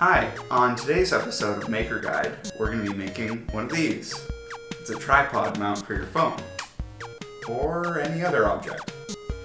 Hi, on today's episode of Maker Guide, we're going to be making one of these. It's a tripod mount for your phone, or any other object.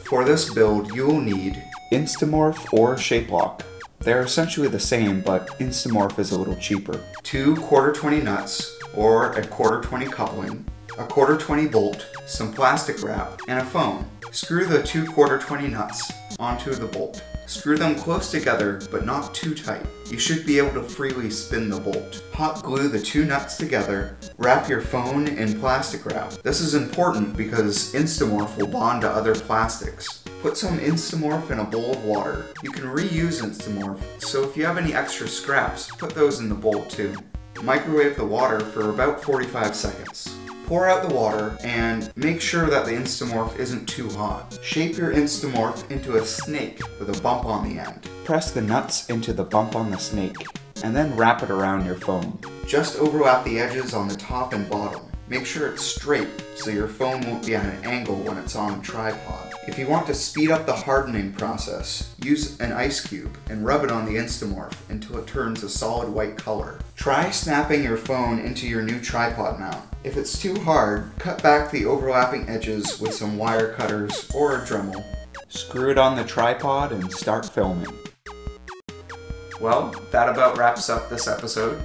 For this build, you will need Instamorph or Shapelock. They're essentially the same, but Instamorph is a little cheaper. Two quarter 20 nuts, or a quarter 20 coupling, a quarter 20 bolt, some plastic wrap, and a phone. Screw the two quarter 20 nuts onto the bolt. Screw them close together, but not too tight. You should be able to freely spin the bolt. Hot glue the two nuts together, wrap your phone in plastic wrap. This is important because Instamorph will bond to other plastics. Put some Instamorph in a bowl of water. You can reuse Instamorph, so if you have any extra scraps, put those in the bowl too. Microwave the water for about 45 seconds. Pour out the water and make sure that the Instamorph isn't too hot. Shape your Instamorph into a snake with a bump on the end. Press the nuts into the bump on the snake and then wrap it around your phone. Just overlap the edges on the top and bottom. Make sure it's straight so your phone won't be at an angle when it's on a tripod. If you want to speed up the hardening process, use an ice cube and rub it on the Instamorph until it turns a solid white color. Try snapping your phone into your new tripod mount. If it's too hard, cut back the overlapping edges with some wire cutters or a Dremel. Screw it on the tripod and start filming. Well, that about wraps up this episode.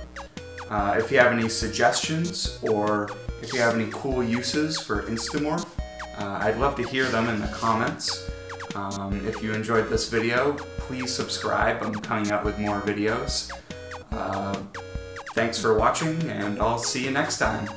Uh, if you have any suggestions or if you have any cool uses for Instamorph, uh, I'd love to hear them in the comments. Um, if you enjoyed this video, please subscribe. I'm coming out with more videos. Uh, thanks for watching, and I'll see you next time.